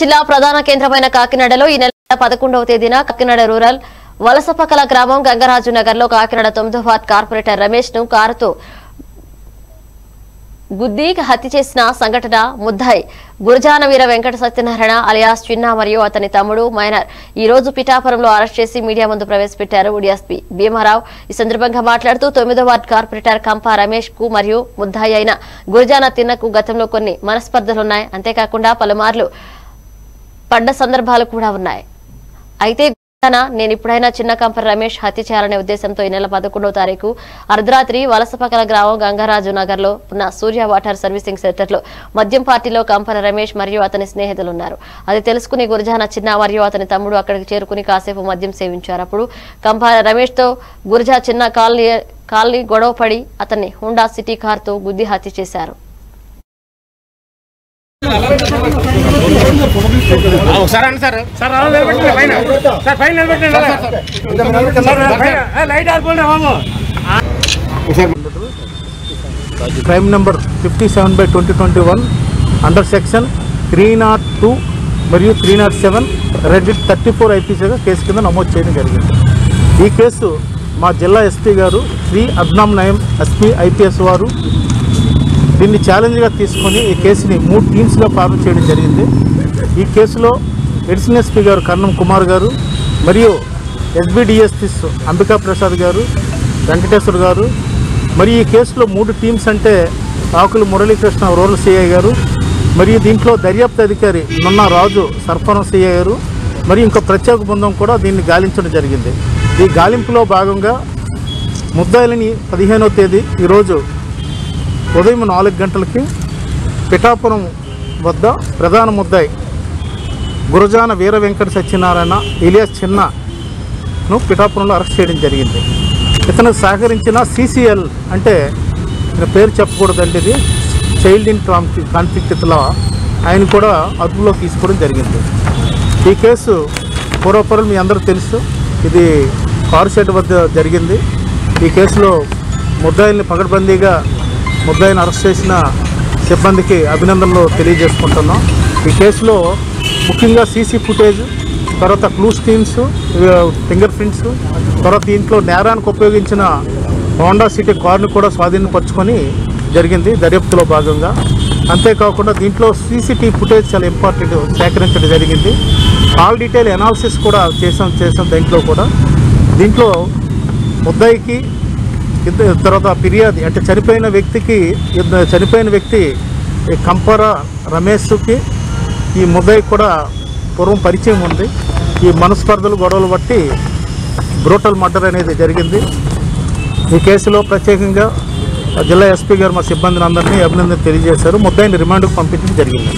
జిల్లా ప్రధాన కేంద్రమైన కాకినాడలో ఈ నెల పదకొండవ తేదీన కాకినాడ రూరల్ వలసపకల గ్రామం గంగరాజు నగర్లో కాకినాడ తొమ్మిదో వార్డ్ కార్పొరేటర్ రమేష్ను కారుతో గుద్ది హత్య చేసిన సంఘటన ముద్దాయి. గురజాన వీర వెంకట సత్యనారాయణ అలియాస్ చిన్న మరియు అతని తమ్ముడు మైనర్ ఈ రోజు పిఠాపురంలో అరెస్ట్ చేసి మీడియా ముందు ప్రవేశపెట్టారు డిఎస్పీ భీమారావు. ఈ సందర్భంగా మాట్లాడుతూ తొమ్మిదో వార్డు కార్పొరేటర్ కంప రమేష్కు మరియు ముద్దాయి అయిన గురజాన తిన్నకు గతంలో కొన్ని మనస్పర్ధలున్నాయి. అంతేకాకుండా పలుమార్లు పడ్డ సందర్భాలు కూడా ఉన్నాయి. అయితే నేను ఇప్పుడైనా చిన్న కంపర్ రమేష్ హత్య చేయాలనే ఉద్దేశంతో ఈ నెల పదకొండవ తారీఖు అర్ధరాత్రి వలసపకల గ్రామం గంగరాజు నగర్లో ఉన్న సూర్య వాటర్ సర్వీసింగ్ సెంటర్లో మద్యం పార్టీలో కంపర రమేష్ మరియు అతని స్నేహితులు ఉన్నారు అది తెలుసుకుని గురజాన చిన్న మరియు అతని తమ్ముడు అక్కడికి చేరుకుని కాసేపు మద్యం సేవించారు. అప్పుడు కంపర రమేష్తో గురజా చిన్న కాలనీ కాలనీ గొడవ పడి అతన్ని హుండా సిటీ కార్తో గుద్ది హత్య చేశారు. ఒకసారి అండి సార్. సార్ అలా నిలబెట్టండి పైన. సార్ పైన నిలబెట్టండి లైట్ ఆడుకోండి మాము crime number fifty seven by twenty twenty one under section three not two మరియు three not seven read thirty four ఐపీసీగా case కింద నమోదు చేయడం జరిగింది. ఈ కేసు మా జిల్లా ఎస్పీ గారు శ్రీ అద్నాం నయం ఎస్పీ ఐపీఎస్ వారు దీన్ని ఛాలెంజ్గా తీసుకొని ఈ కేసుని మూడు టీమ్స్గా ఫార్మ్ చేయడం జరిగింది. ఈ కేసులో ఎడిషనల్ ఎస్పీ గారు కర్ణం కుమార్ గారు మరియు ఎస్బిడిఎస్పీస్ అంబికా ప్రసాద్ గారు వెంకటేశ్వర్ గారు మరి ఈ కేసులో మూడు టీమ్స్ అంటే ఆకులు మురళీకృష్ణ రూరల్ సిఐ గారు మరియు దీంట్లో దర్యాప్తు అధికారి నున్న రాజు సర్పరం సిఐ గారు మరి ఇంకో ప్రత్యేక బృందం కూడా దీన్ని గాలించడం జరిగింది. ఈ గాలింపులో భాగంగా ముద్దాయిలని పదిహేనో తేదీ ఈరోజు ఉదయం నాలుగు గంటలకి పిఠాపురం వద్ద ప్రధాన ముద్దాయి గురజాన వీర వెంకట సత్యనారాయణ ఇలియాస్ చిన్నను పిఠాపురంలో అరెస్ట్ చేయడం జరిగింది. ఇతను సహకరించిన సిసిఎల్ అంటే పేరు చెప్పకూడదండి ఇది. చైల్డ్ ఇన్ కాన్ఫ్లిక్ట్ ఇట్లా ఆయన కూడా అదుపులో తీసుకోవడం జరిగింది. ఈ కేసు పూర్వపరం మీ అందరూ తెలుసు. ఇది కారు షెడ్ వద్ద జరిగింది. ఈ కేసులో ముద్దాయిల్ని పగడ్బందీగా ముద్దాయిని అరెస్ట్ చేసిన సిబ్బందికి అభినందనలు తెలియజేసుకుంటున్నాం. ఈ కేసులో ముఖ్యంగా సీసీ ఫుటేజ్ తర్వాత క్లూ స్క్రీన్స్ ఫింగర్ ప్రింట్స్ తర్వాత దీంట్లో నేరానికి ఉపయోగించిన హోండా సిటీ కార్ను కూడా స్వాధీనపరచుకొని జరిగింది దర్యాప్తులో భాగంగా. అంతేకాకుండా దీంట్లో సీసీటీవీ ఫుటేజ్ చాలా ఇంపార్టెంట్ సేకరించడం జరిగింది. ఆల్ డీటెయిల్ అనాలిసిస్ కూడా చేసాం చేసాం దీంట్లో కూడా. దీంట్లో ముద్దాయికి తర్వాత ఫిర్యాది అంటే చనిపోయిన వ్యక్తికి చనిపోయిన వ్యక్తి కంపర రమేష్కి ఈ ముద్దాయికి కూడా పూర్వం పరిచయం ఉంది. ఈ మనస్పర్ధలు గొడవలు బట్టి బ్రూటల్ మర్డర్ అనేది జరిగింది. ఈ కేసులో ప్రత్యేకంగా జిల్లా ఎస్పీ గారు మా సిబ్బందిని అందరినీ అభినందన తెలియజేశారు. ముద్దాయిని రిమాండ్కు పంపించడం జరిగింది.